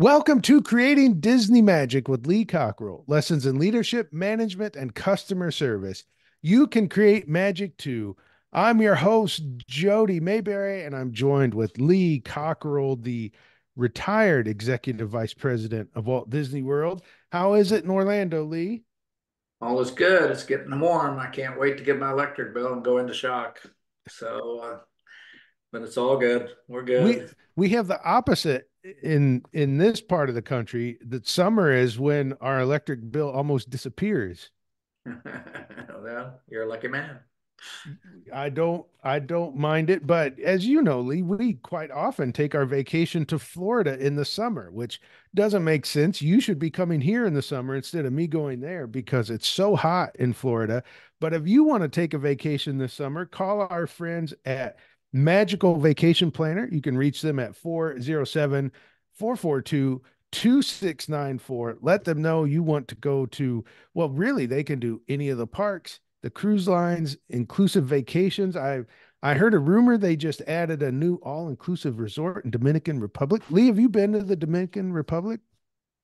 Welcome to Creating Disney Magic with Lee Cockerell. Lessons in leadership, management, and customer service. You can create magic too. I'm your host, Jody Mayberry, and I'm joined with Lee Cockerell, the retired executive vice president of Walt Disney World. How is it in Orlando, Lee? All is good. It's getting warm. I can't wait to get my electric bill and go into shock. So, uh, but it's all good. We're good. We we have the opposite in in this part of the country. That summer is when our electric bill almost disappears. well, you're a lucky man. I don't I don't mind it, but as you know, Lee, we quite often take our vacation to Florida in the summer, which doesn't make sense. You should be coming here in the summer instead of me going there because it's so hot in Florida. But if you want to take a vacation this summer, call our friends at Magical Vacation Planner. You can reach them at 407 442 2694. Let them know you want to go to, well, really, they can do any of the parks the cruise lines, inclusive vacations. I I heard a rumor they just added a new all-inclusive resort in Dominican Republic. Lee, have you been to the Dominican Republic?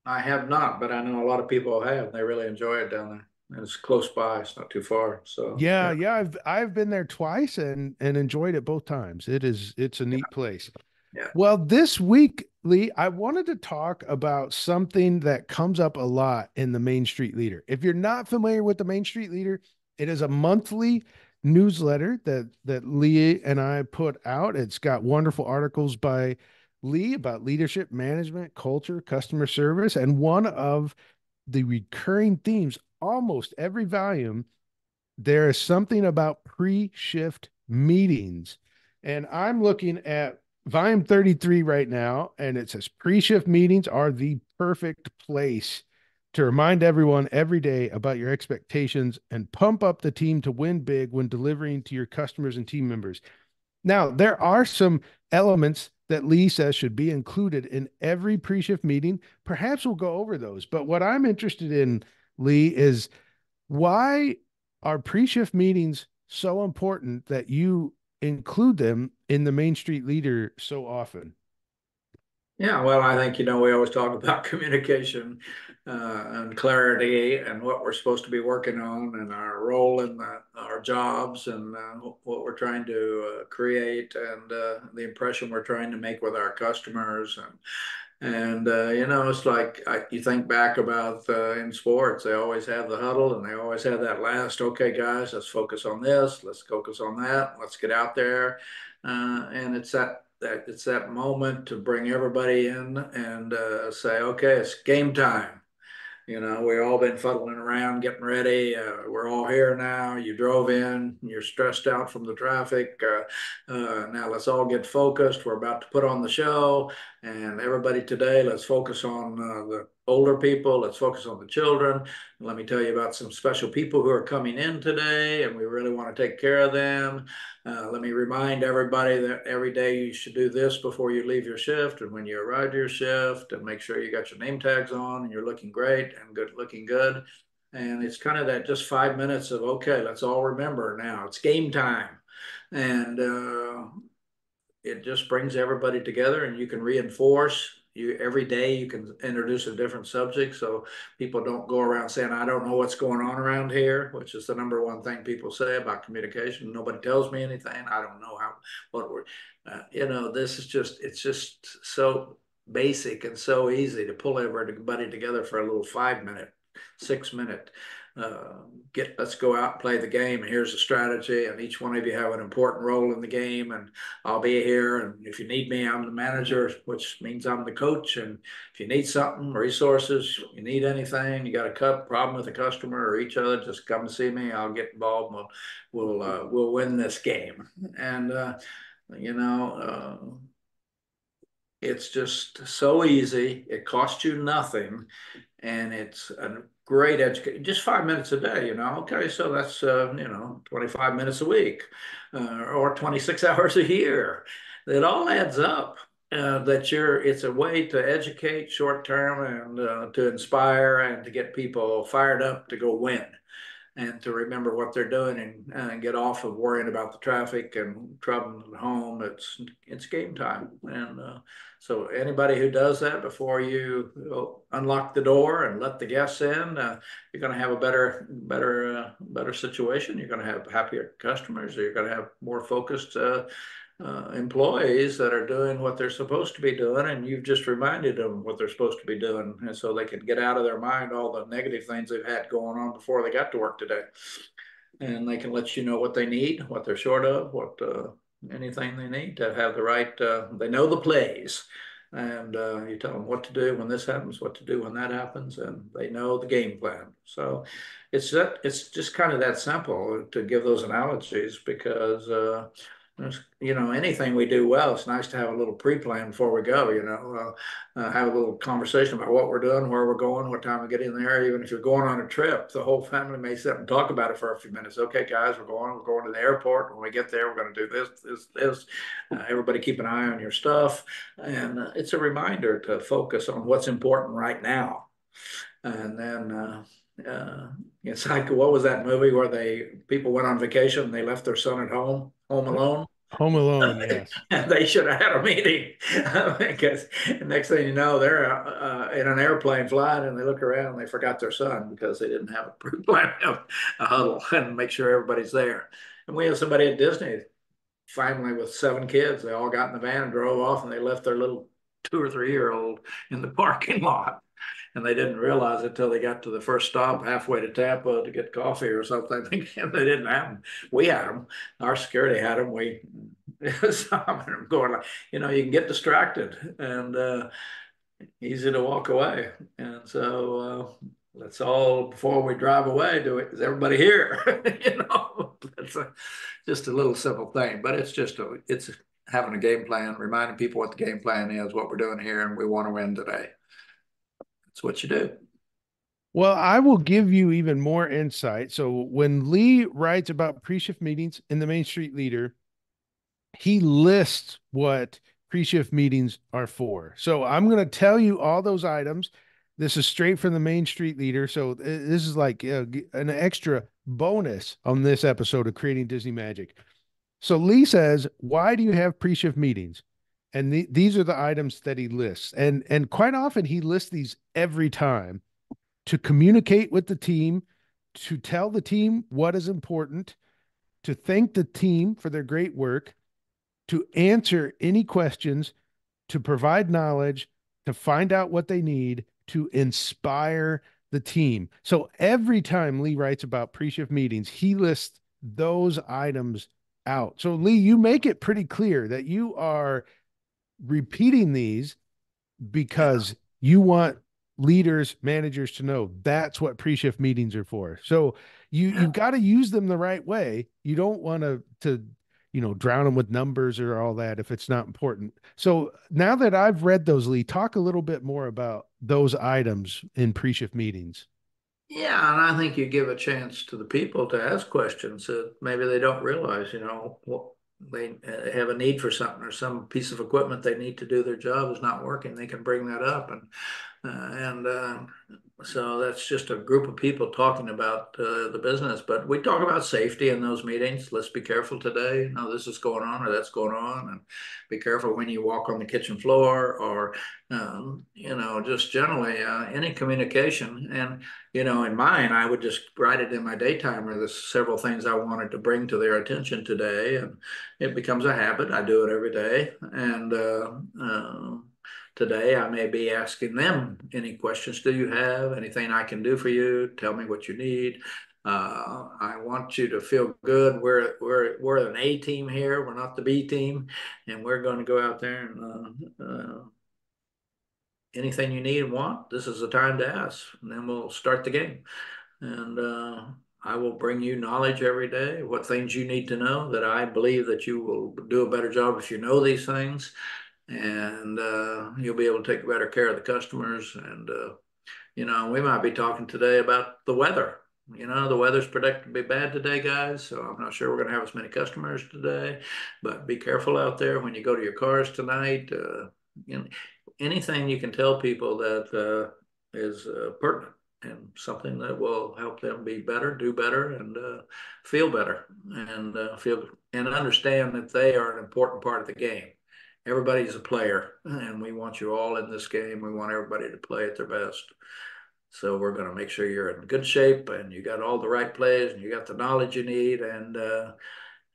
I have not, but I know a lot of people have. They really enjoy it down there. It's close by. It's not too far. So yeah, yeah, yeah I've I've been there twice and and enjoyed it both times. It is it's a neat yeah. place. Yeah. Well, this week, Lee, I wanted to talk about something that comes up a lot in the Main Street Leader. If you're not familiar with the Main Street Leader, it is a monthly newsletter that that Lee and I put out. It's got wonderful articles by Lee about leadership, management, culture, customer service, and one of the recurring themes almost every volume there is something about pre-shift meetings. And I'm looking at volume 33 right now and it says pre-shift meetings are the perfect place to remind everyone every day about your expectations and pump up the team to win big when delivering to your customers and team members. Now, there are some elements that Lee says should be included in every pre shift meeting. Perhaps we'll go over those. But what I'm interested in, Lee, is why are pre shift meetings so important that you include them in the Main Street Leader so often? Yeah, well, I think, you know, we always talk about communication uh, and clarity and what we're supposed to be working on and our role in the, our jobs and uh, what we're trying to uh, create and uh, the impression we're trying to make with our customers. And, and uh, you know, it's like I, you think back about uh, in sports, they always have the huddle and they always have that last, okay, guys, let's focus on this, let's focus on that, let's get out there. and it's that that it's that moment to bring everybody in and uh, say, okay, it's game time. You know, we've all been fuddling around, getting ready. Uh, we're all here now. You drove in. You're stressed out from the traffic. Uh, uh now let's all get focused. We're about to put on the show, and everybody today, let's focus on uh, the older people. Let's focus on the children. And let me tell you about some special people who are coming in today, and we really want to take care of them. Uh, let me remind everybody that every day you should do this before you leave your shift and when you arrive to your shift, and make sure you got your name tags on and you're looking great and good, looking good. And it's kind of that just five minutes of okay, let's all remember now it's game time, and uh, it just brings everybody together, and you can reinforce you every day you can introduce a different subject so people don't go around saying i don't know what's going on around here which is the number one thing people say about communication. Nobody tells me anything. I don't know how what we're uh, you know this is just it's just so basic and so easy to pull everybody together for a little five minute six minute uh, get let's go out and play the game and here's the strategy and each one of you have an important role in the game and I'll be here and if you need me I'm the manager which means I'm the coach and if you need something resources you need anything you got a cut problem with a customer or each other just come and see me I'll get involved and we'll we'll uh, we'll win this game. And uh, you know uh, it's just so easy it costs you nothing and it's a great education, just five minutes a day, you know, okay, so that's, uh, you know, 25 minutes a week uh, or 26 hours a year. It all adds up. Uh, that you're, it's a way to educate short term and uh, to inspire and to get people fired up to go win. And to remember what they're doing and uh, get off of worrying about the traffic and trouble at home. It's it's game time, and uh, so anybody who does that before you unlock the door and let the guests in, uh, you're going to have a better better uh, better situation. You're going to have happier customers. You're going to have more focused. Uh, employees that are doing what they're supposed to be doing, and you've just reminded them what they're supposed to be doing, and so they can get out of their mind all the negative things they've had going on before they got to work today, and they can let you know what they need, what they're short of, what uh, anything they need to have the right. Uh, they know the plays, and uh, you tell them what to do when this happens, what to do when that happens, and they know the game plan. So it's that it's just kind of that simple to give those analogies because uh, you know, anything we do well, it's nice to have a little pre-plan before we go, you know, uh, uh, have a little conversation about what we're doing, where we're going, what time we get in there. Even if you're going on a trip, the whole family may sit and talk about it for a few minutes. Okay, guys, we're going, we're going to the airport. When we get there, we're going to do this, this, this. Uh, everybody keep an eye on your stuff. And uh, it's a reminder to focus on what's important right now. And then, uh, uh, it's like what was that movie where they people went on vacation and they left their son at home, home alone. Home Alone, yes. they should have had a meeting because next thing you know, they're uh, in an airplane flying and they look around and they forgot their son because they didn't have a pre-plan of a huddle and make sure everybody's there. And we have somebody at Disney, family with seven kids. They all got in the van and drove off and they left their little two or three year old in the parking lot and they didn't realize it until they got to the first stop halfway to Tampa to get coffee or something. and they didn't have them. We had them. Our security had them. We, so I'm going like, you know, you can get distracted and uh, easy to walk away. And so uh, let's all before we drive away do it. Is everybody here? you know, it's a, just a little simple thing, but it's just a it's having a game plan, reminding people what the game plan is, what we're doing here, and we want to win today. That's what you do. Well, I will give you even more insight. So when Lee writes about pre-shift meetings in the Main Street Leader, he lists what pre-shift meetings are for. So I'm going to tell you all those items. This is straight from the Main Street Leader. So this is like uh, an extra bonus on this episode of Creating Disney Magic. So Lee says, "Why do you have pre-shift meetings?" And the, these are the items that he lists. And and quite often he lists these every time to communicate with the team to tell the team what is important to thank the team for their great work to answer any questions to provide knowledge to find out what they need to inspire the team. So every time lee writes about pre-shift meetings he lists those items out. So lee you make it pretty clear that you are repeating these because yeah. you want leaders, managers to know that's what pre-shift meetings are for. So you yeah. you've got to use them the right way. You don't want to to you know drown them with numbers or all that if it's not important. So now that I've read those, Lee, talk a little bit more about those items in pre-shift meetings. Yeah, and I think you give a chance to the people to ask questions that maybe they don't realize. You know, what they uh, have a need for something or some piece of equipment they need to do their job is not working, they can bring that up. And and uh, so that's just a group of people talking about uh, the business. But we talk about safety in those meetings. Let's be careful today. No, this is going on or that's going on, and be careful when you walk on the kitchen floor or um, you know just generally uh, any communication. And you know, in mine, I would just write it in my daytimer. There's several things I wanted to bring to their attention today, and it becomes a habit. I do it every day, and uh, uh, today I may be asking them any questions. Do you have anything I can do for you? Tell me what you need. Uh, I want you to feel good. We're we're we're an A team here. We're not the B team. And we're going to go out there and uh, uh, anything you need and want this is the time to ask. And then we'll start the game. And uh, I will bring you knowledge every day, what things you need to know that I believe that you will do a better job if you know these things and uh, you'll be able to take better care of the customers. And uh, you know, we might be talking today about the weather. You know, the weather's predicted to be bad today, guys. So I'm not sure we're going to have as many customers today. But be careful out there when you go to your cars tonight. Uh, you know, anything you can tell people that uh, is uh, pertinent and something that will help them be better, do better, and uh, feel better, and uh, feel and understand that they are an important part of the game. Everybody's a player, and we want you all in this game. We want everybody to play at their best. So we're going to make sure you're in good shape and you got all the right plays and you got the knowledge you need. And uh,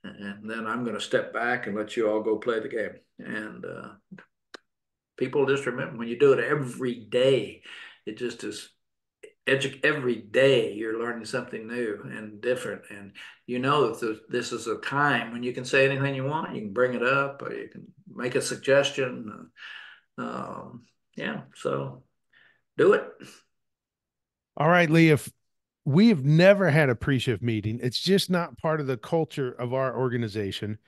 and then I'm going to step back and let you all go play the game. And uh, people just remember when you do it every day, it just is edu- every day you're learning something new and different and you know that this is a time when you can say anything you want you can bring it up or you can make a suggestion um, yeah so do it all right lee if we have never had a pre-shift meeting it's just not part of the culture of our organization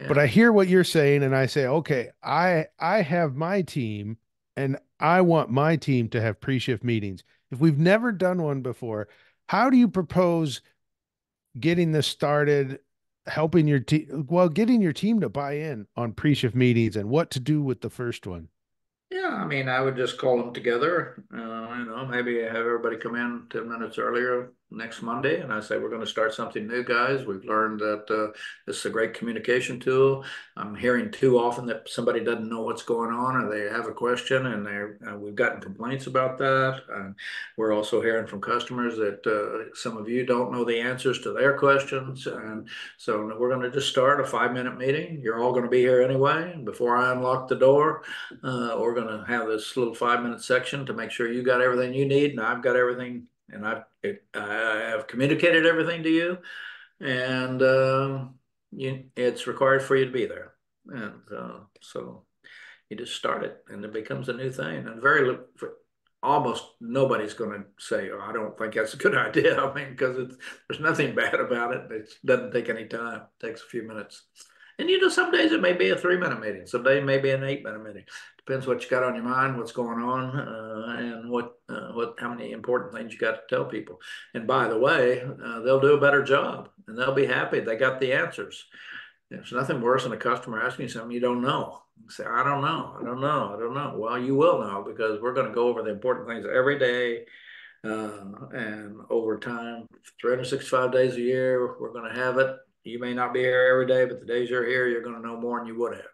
yeah. but i hear what you're saying and i say okay i i have my team and i want my team to have pre-shift meetings if we've never done one before, how do you propose getting this started, helping your team, well, getting your team to buy in on pre-shift meetings and what to do with the first one? Yeah, I mean, I would just call them together. Uh, you know, maybe have everybody come in 10 minutes earlier next Monday. And I say, we're going to start something new, guys. We've learned that uh, this is a great communication tool. I'm hearing too often that somebody doesn't know what's going on or they have a question and they're, uh, we've gotten complaints about that. And we're also hearing from customers that uh, some of you don't know the answers to their questions. And so we're going to just start a five minute meeting. You're all going to be here anyway. Before I unlock the door, uh, we're going to have this little five minute section to make sure you got everything you need and I've got everything and I've I have communicated everything to you, and uh, you, it's required for you to be there, and uh, so you just start it, and it becomes a new thing. And very almost nobody's going to say, "Oh, I don't think that's a good idea." I mean, because there's nothing bad about it. It doesn't take any time. It takes a few minutes. And you know, some days it may be a three minute meeting, some days it may be an eight minute meeting depends what you got on your mind, what's going on, uh, and what what how many important things you got to tell people. And by the way, uh, they'll do a better job, and they'll be happy they got the answers. There's nothing worse than a customer asking you something you don't know. You say, I don't know, I don't know, I don't know. Well, you will know because we're going to go over the important things every day. Uh, and over time, 365 days a year, we're going to have it. You may not be here every day, but the days you're here, you're going to know more than you would have.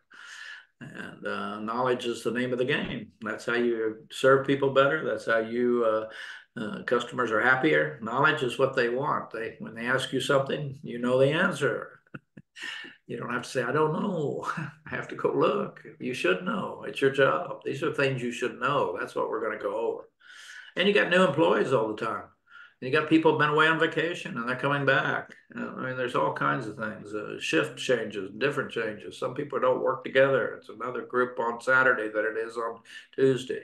And uh, knowledge is the name of the game. That's how you serve people better. That's how you uh, uh, customers are happier. Knowledge is what they want. They when they ask you something, you know the answer. you don't have to say, "I don't know." I have to go look. You should know. It's your job. These are things you should know. That's what we're going to go over. And you got new employees all the time you got people been away on vacation and they're coming back. I mean, there's all kinds of things, uh, shift changes, different changes. Some people don't work together. It's another group on Saturday than it is on Tuesday.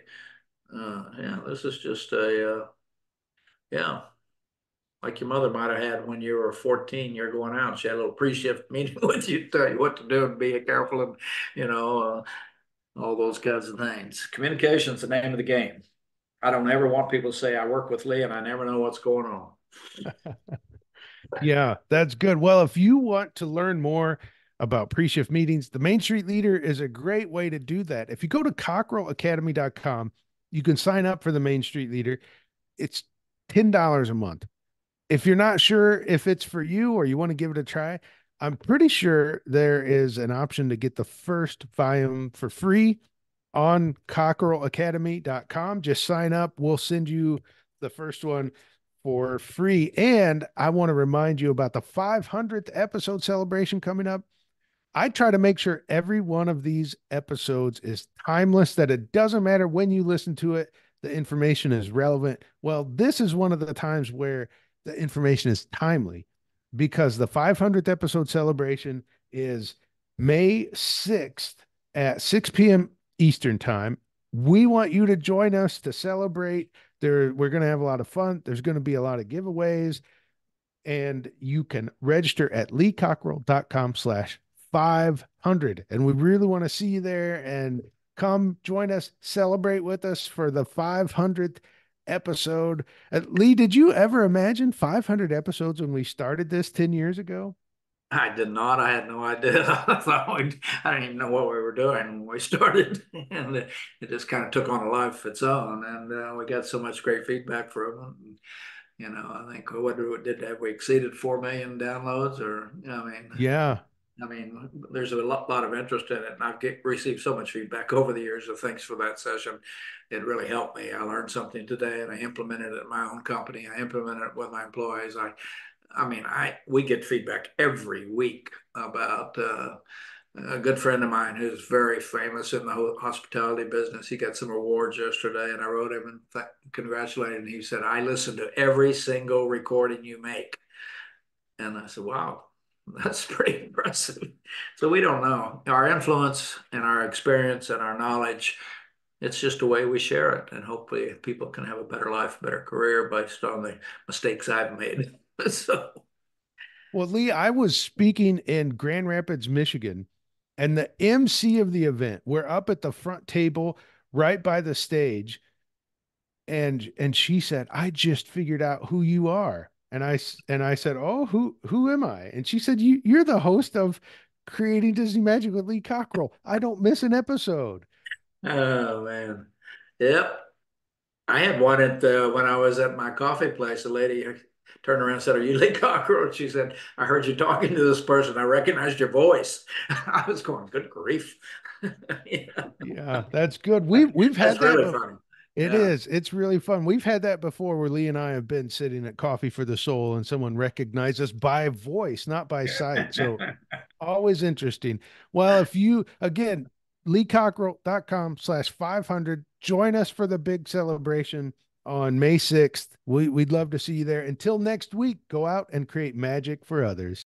Uh, yeah, this is just a, uh, yeah, like your mother might have had when you were 14, you're going out. She had a little pre-shift meeting with you, tell you what to do and be careful and, you know, uh, all those kinds of things. Communication's the name of the game. I don't ever want people to say I work with Lee and I never know what's going on. yeah, that's good. Well, if you want to learn more about pre-shift meetings, the Main Street Leader is a great way to do that. If you go to cockerellacademy.com, you can sign up for the Main Street Leader. It's $10 a month. If you're not sure if it's for you or you want to give it a try, I'm pretty sure there is an option to get the first volume for free on cockerellacademy.com. Just sign up. We'll send you the first one for free. And I want to remind you about the 500th episode celebration coming up. I try to make sure every one of these episodes is timeless, that it doesn't matter when you listen to it, the information is relevant. Well, this is one of the times where the information is timely because the 500th episode celebration is May 6th at 6 p.m. Eastern time. We want you to join us to celebrate. There, we're going to have a lot of fun. There's going to be a lot of giveaways, and you can register at leecockerell.com slash 500. And we really want to see you there and come join us, celebrate with us for the 500th episode. Uh, Lee, did you ever imagine 500 episodes when we started this 10 years ago? I did not. I had no idea. I thought we, I didn't even know what we were doing when we started, and it, it just kind of took on a life of its own. And uh, we got so much great feedback from it. And, you know, I think what did have we exceeded four million downloads, or you know, I mean, yeah. I mean, there's a lot, lot of interest in it, and I've get, received so much feedback over the years. So thanks for that session. It really helped me. I learned something today, and I implemented it in my own company. I implemented it with my employees. I I mean, I we get feedback every week about uh, a good friend of mine who's very famous in the hospitality business. He got some awards yesterday, and I wrote him and th- congratulated him. He said, "I listen to every single recording you make," and I said, "Wow." That's pretty impressive. So we don't know. Our influence and our experience and our knowledge, it's just a way we share it. And hopefully people can have a better life, a better career based on the mistakes I've made. so, well, Lee, I was speaking in Grand Rapids, Michigan, and the MC of the event, we're up at the front table right by the stage. And and she said, I just figured out who you are. And I and I said, Oh, who who am I? And she said, You you're the host of Creating Disney Magic with Lee Cockerell. I don't miss an episode. Oh man. Yep. I had one at the, when I was at my coffee place. A lady turned around and said, Are you Lee Cockroach? She said, I heard you talking to this person. I recognized your voice. I was going, Good grief. yeah. yeah. that's good. We've we've had that's that. Really. It yeah. is. It's really fun. We've had that before where Lee and I have been sitting at Coffee for the Soul and someone recognized us by voice, not by sight. So always interesting. Well, if you again, leecockerell.com slash 500, join us for the big celebration on May 6th. We, we'd love to see you there. Until next week, go out and create magic for others.